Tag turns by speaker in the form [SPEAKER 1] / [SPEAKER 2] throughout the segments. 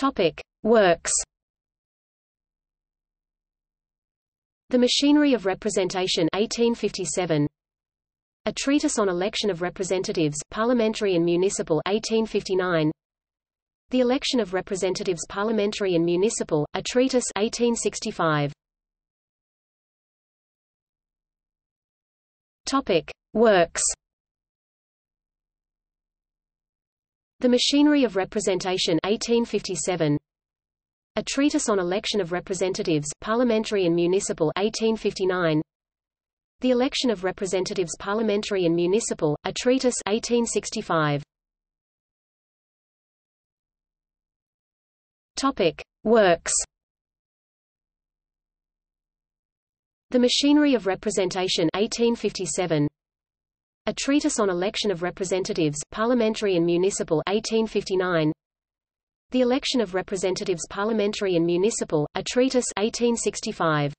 [SPEAKER 1] Topic: Works. The Machinery of Representation 1857. A Treatise on Election of Representatives, Parliamentary and Municipal 1859. The Election of Representatives Parliamentary and Municipal, a Treatise 1865. Topic: Works. The Machinery of Representation 1857. A Treatise on Election of Representatives, Parliamentary and Municipal 1859. The Election of Representatives Parliamentary and Municipal, a Treatise 1865. Topic: Works. The Machinery of Representation 1857. A Treatise on Election of Representatives, Parliamentary and Municipal 1859. The Election of Representatives Parliamentary and Municipal, a Treatise 1865.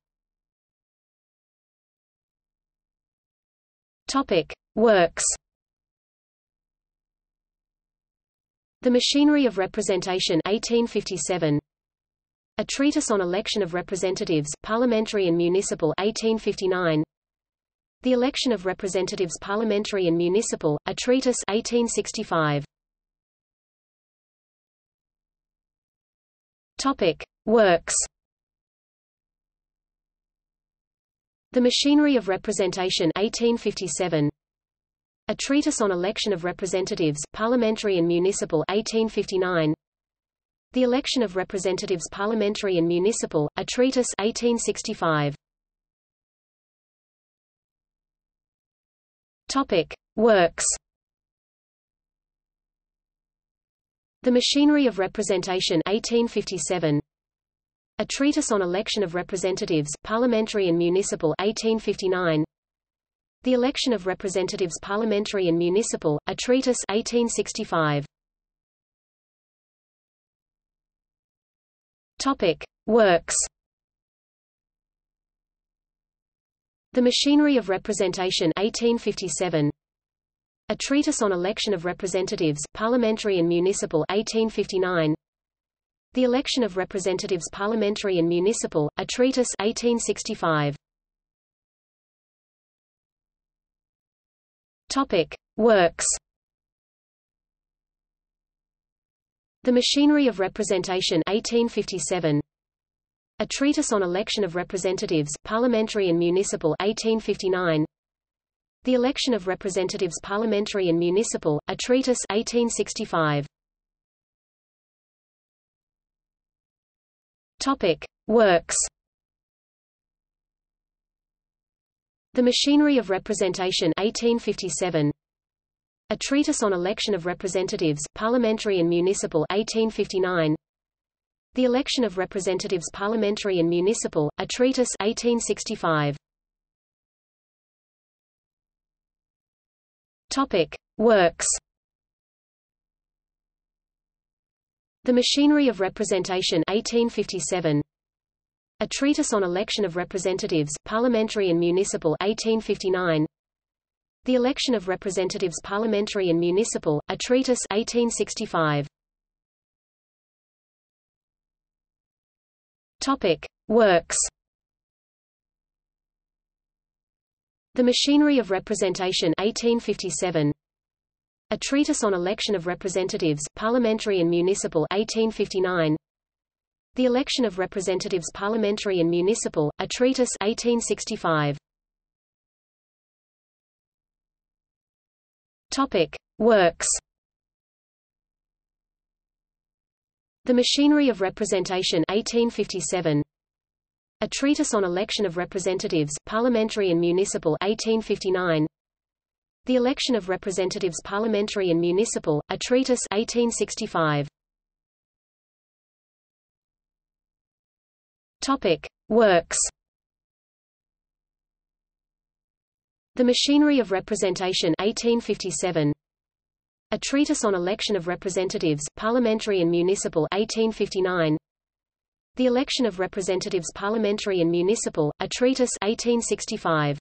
[SPEAKER 1] Topic: Works. The Machinery of Representation 1857. A Treatise on Election of Representatives, Parliamentary and Municipal 1859. The Election of Representatives Parliamentary and Municipal, a Treatise 1865. Topic: Works. The Machinery of Representation 1857. A Treatise on Election of Representatives, Parliamentary and Municipal 1859. The Election of Representatives Parliamentary and Municipal, a Treatise 1865. Topic: Works. The Machinery of Representation 1857. A Treatise on Election of Representatives, Parliamentary and Municipal 1859. The Election of Representatives Parliamentary and Municipal, a Treatise 1865. Topic: Works. The Machinery of Representation 1857. A Treatise on Election of Representatives, Parliamentary and Municipal 1859. The Election of Representatives Parliamentary and Municipal, a Treatise 1865. Topic: Works. The Machinery of Representation 1857. A Treatise on Election of Representatives, Parliamentary and Municipal 1859. The Election of Representatives Parliamentary and Municipal, a Treatise 1865. Topic: Works. The Machinery of Representation 1857. A Treatise on Election of Representatives, Parliamentary and Municipal 1859. The Election of Representatives Parliamentary and Municipal, a Treatise 1865. Topic: Works. The Machinery of Representation 1857. A Treatise on Election of Representatives, Parliamentary and Municipal 1859. The Election of Representatives Parliamentary and Municipal, a Treatise 1865. Topic: Works. The Machinery of Representation 1857. A Treatise on Election of Representatives, Parliamentary and Municipal 1859. The Election of Representatives Parliamentary and Municipal, a Treatise 1865. Topic: Works. The Machinery of Representation 1857. A Treatise on Election of Representatives, Parliamentary and Municipal 1859. The Election of Representatives Parliamentary and Municipal, a Treatise 1865. Topic: Works. The Machinery of Representation 1857. A Treatise on Election of Representatives, Parliamentary and Municipal 1859. The Election of Representatives Parliamentary and Municipal, a Treatise 1865.